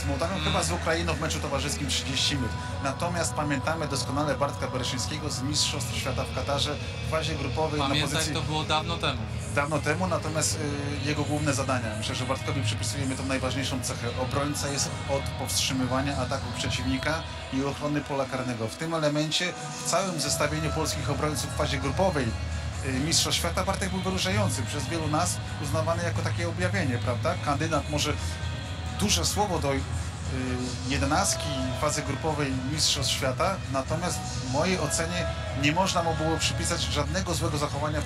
z Mołdawią, Mm. chyba z Ukrainą w meczu towarzyskim 30 minut. Natomiast pamiętamy doskonale Bartka Bereszyńskiego z Mistrzostw Świata w Katarze w fazie grupowej na Pamiętaj, pozycji to było dawno temu. dawno temu, natomiast y, jego główne zadania. Myślę, że Bartkowi przypisujemy tą najważniejszą cechę. Obrońca jest od powstrzymywania ataków przeciwnika i ochrony pola karnego. W tym elemencie, w całym zestawieniu polskich obrońców w fazie grupowej y, Mistrza Świata Bartek był wyróżniający. Przez wielu nas uznawany jako takie objawienie, prawda? Kandydat może duże słowo do y, jedenastki fazy grupowej Mistrzostw Świata, natomiast w mojej ocenie nie można mu było przypisać żadnego złego zachowania